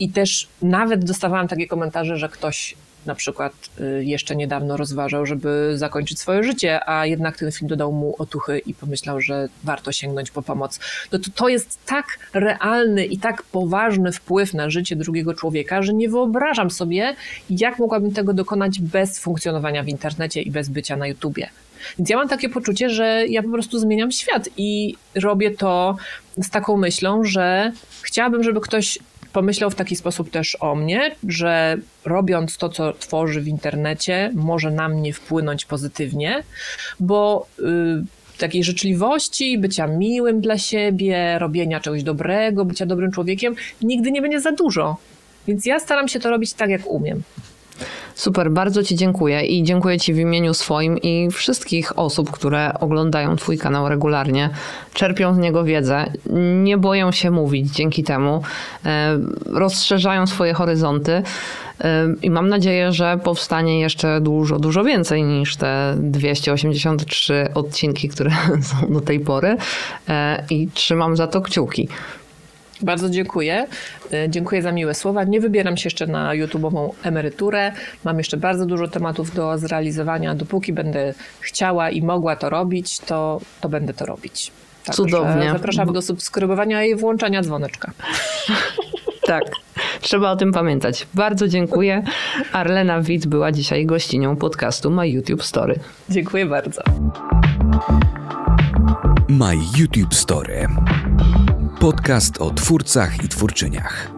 I też nawet dostawałam takie komentarze, że ktoś na przykład y, jeszcze niedawno rozważał, żeby zakończyć swoje życie, a jednak ten film dodał mu otuchy i pomyślał, że warto sięgnąć po pomoc. No to, to jest tak realny i tak poważny wpływ na życie drugiego człowieka, że nie wyobrażam sobie, jak mogłabym tego dokonać bez funkcjonowania w internecie i bez bycia na YouTubie. Więc ja mam takie poczucie, że ja po prostu zmieniam świat i robię to z taką myślą, że chciałabym, żeby ktoś pomyślał w taki sposób też o mnie, że robiąc to, co tworzy w internecie, może na mnie wpłynąć pozytywnie, bo. Yy, takiej życzliwości, bycia miłym dla siebie, robienia czegoś dobrego, bycia dobrym człowiekiem, nigdy nie będzie za dużo. Więc ja staram się to robić tak, jak umiem. Super, bardzo Ci dziękuję i dziękuję Ci w imieniu swoim i wszystkich osób, które oglądają Twój kanał regularnie, czerpią z niego wiedzę, nie boją się mówić dzięki temu, e, rozszerzają swoje horyzonty. E, I mam nadzieję, że powstanie jeszcze dużo, dużo więcej niż te 283 odcinki, które *laughs* są do tej pory. E, I trzymam za to kciuki. Bardzo dziękuję. E, dziękuję za miłe słowa. Nie wybieram się jeszcze na YouTube'ową emeryturę. Mam jeszcze bardzo dużo tematów do zrealizowania. Dopóki będę chciała i mogła to robić, to, to będę to robić. Tak, Cudownie. Zapraszam do subskrybowania i włączania dzwoneczka. *laughs* Tak, trzeba o tym pamiętać. Bardzo dziękuję. Arlena Wit była dzisiaj gościnią podcastu My YouTube Story. Dziękuję bardzo. My YouTube Story. Podcast o twórcach i twórczyniach.